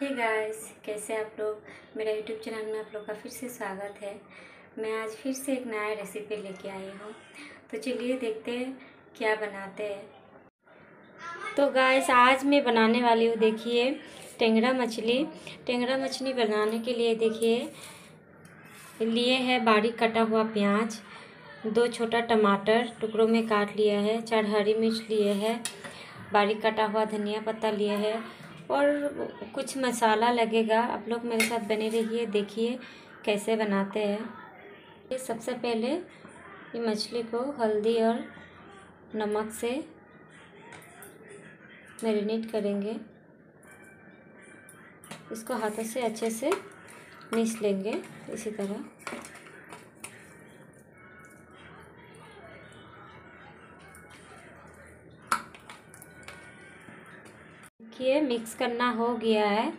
Hey guys कैसे आप लोग? मेरा यूट्यूब चैनल में आप लोग का फिर से स्वागत है। मैं आज फिर से एक नया रेसिपी लेके आई हूँ। तो चलिए देखते हैं क्या बनाते हैं। तो गाइस आज मैं बनाने वाली हूँ, देखिए, टेंगड़ा मछली। टेंगड़ा मछली बनाने के लिए देखिए, लिए है बारीक कटा हुआ प्याज, दो छोटा टमाटर टुकड़ों में काट लिया है, चार हरी मिर्च लिए है, बारीक कटा हुआ धनिया पत्ता लिए है और कुछ मसाला लगेगा। आप लोग मेरे साथ बने रहिए, देखिए कैसे बनाते हैं। ये सबसे पहले ये मछली को हल्दी और नमक से मैरिनेट करेंगे। इसको हाथों से अच्छे से मिस लेंगे, इसी तरह। देखिए मिक्स करना हो गया है।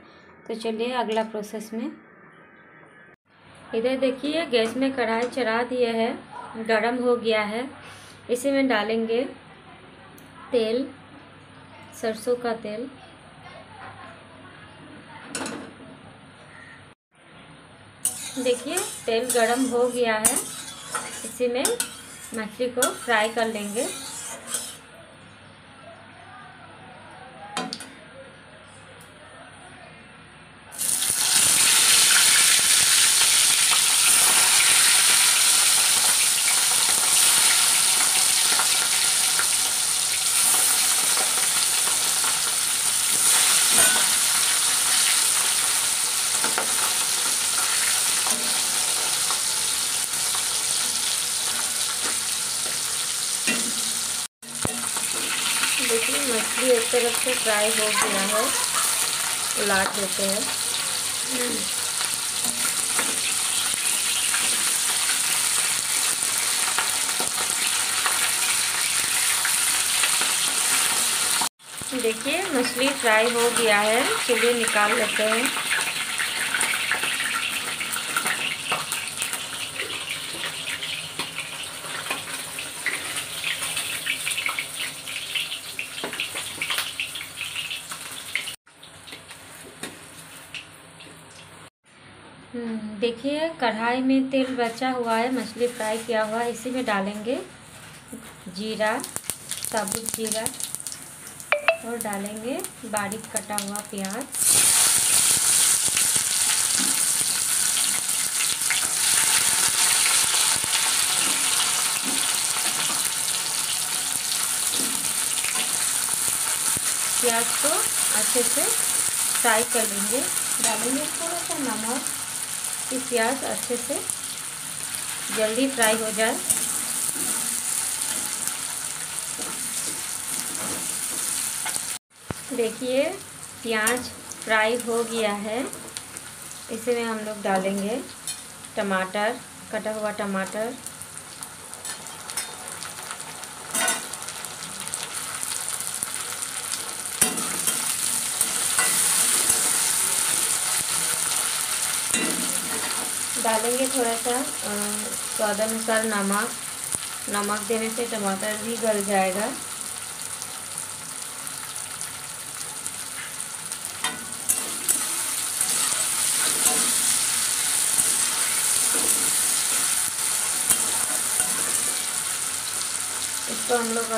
तो चलिए अगला प्रोसेस में। इधर देखिए, गैस में कढ़ाई चढ़ा दिया है। गरम हो गया है। इसी में डालेंगे तेल, सरसों का तेल। देखिए, तेल गरम हो गया है। इसी में मछली को फ्राई कर लेंगे देखिए मछली एक तरफ़ से फ्राई हो गया है। उलाट देते हैं। देखिए, मछली फ्राई हो गया है। चलिए निकाल लेते हैं। देखिए, कढ़ाई में तेल बचा हुआ है, मछली फ्राई किया हुआ है, इसी में डालेंगे जीरा, साबुत जीरा, और डालेंगे बारीक कटा हुआ प्याज। प्याज को अच्छे से फ्राई कर लेंगे। डालेंगे थोड़ा सा नमक। कि प्याज अच्छे से जल्दी फ्राई हो जाए। देखिए, प्याज फ्राई हो गया है। इसी में हम लोग डालेंगे टमाटर, कटा हुआ टमाटर। डालेंगे थोड़ा सा स्वाद अनुसार नमक। नमक देने से टमाटर भी गल जाएगा। इसको हम लोग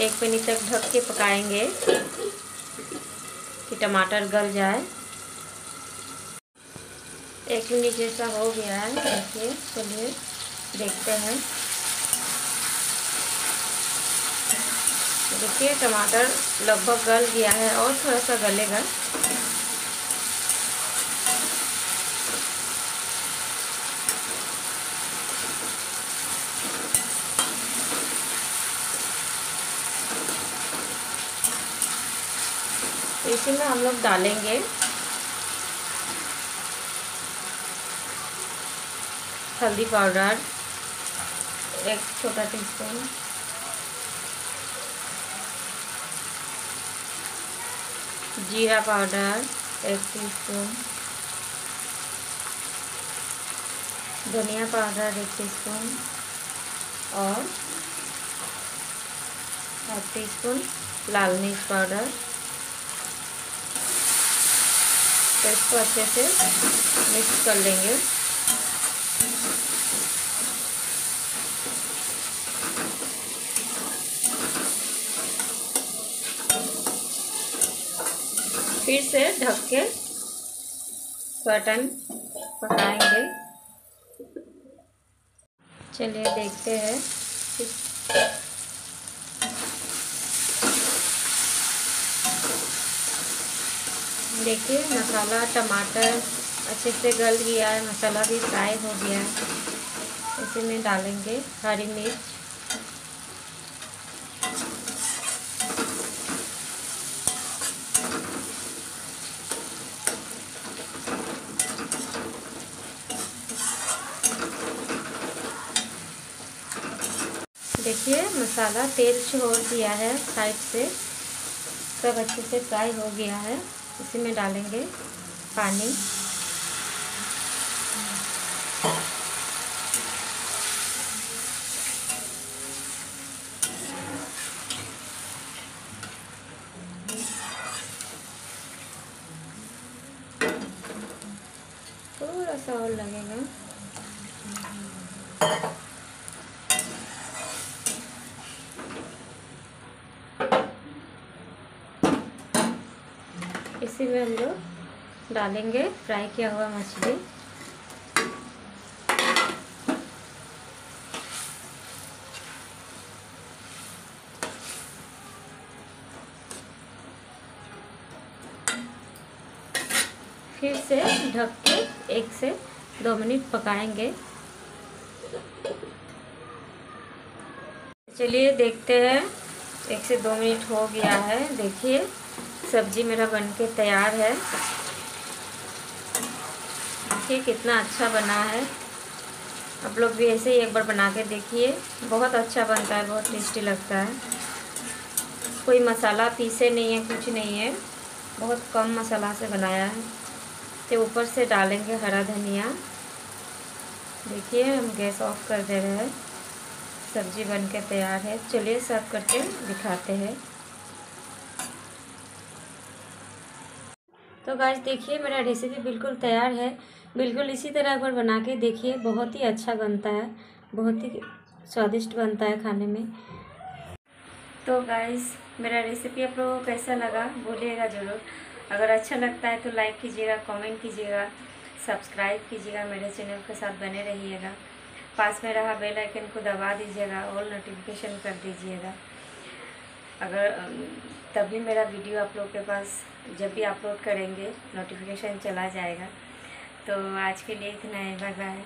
एक मिनट तक ढक के पकाएँगे कि टमाटर गल जाए। एक मिनट जैसा हो गया है देखिए चलिए देखते हैं। देखिए, टमाटर लगभग गल गया है और थोड़ा सा गलेगा। इसी में हम लोग डालेंगे। हल्दी पाउडर, एक छोटा टीस्पून जीरा पाउडर, एक टीस्पून धनिया पाउडर, एक टीस्पून और हाफ़ टी स्पून लाल मिर्च पाउडर। तो इसको अच्छे से मिक्स कर लेंगे। फिर से ढक के टाइम पकाएँगे। चलिए देखते हैं। देखिए, मसाला टमाटर अच्छे से गल गया है, मसाला भी फ्राई हो गया है। इसी में डालेंगे हरी मिर्च। देखिए, मसाला तेल हो दिया है, साइड से। सब अच्छे से फ्राई हो गया है। इसी में डालेंगे पानी थोड़ा सा और लगेगा इसी में हम लोग डालेंगे। फ्राई किया हुआ मछली। फिर से ढक के एक से दो मिनट पकाएँगे। चलिए देखते हैं। एक से दो मिनट हो गया है। देखिए। सब्ज़ी मेरा बनके तैयार है। देखिए कितना अच्छा बना है। आप लोग भी ऐसे ही एक बार बना के देखिए। बहुत अच्छा बनता है, बहुत टेस्टी लगता है। कोई मसाला पीसे नहीं है, कुछ नहीं है। बहुत कम मसाला से बनाया है। तो ऊपर से डालेंगे हरा धनिया। देखिए, हम गैस ऑफ़ कर दे रहे हैं। सब्ज़ी बन के तैयार है। चलिए, सर्व करके दिखाते हैं। तो गाइस देखिए, मेरा रेसिपी बिल्कुल तैयार है। बिल्कुल इसी तरह एक बार बना के देखिए, बहुत ही अच्छा बनता है, बहुत ही स्वादिष्ट बनता है खाने में। तो गाइस मेरा रेसिपी आप लोगों को कैसा लगा, बोलिएगा ज़रूर। अगर अच्छा लगता है तो लाइक कीजिएगा कमेंट कीजिएगा सब्सक्राइब कीजिएगा, मेरे चैनल के साथ बने रहिएगा। पास में रहा बेल आइकन को दबा दीजिएगा ऑल नोटिफिकेशन कर दीजिएगा। अगर तभी मेरा वीडियो आप लोग के पास, जब भी अपलोड करेंगे नोटिफिकेशन चला जाएगा। तो आज के लिए इतना ही बाय बाय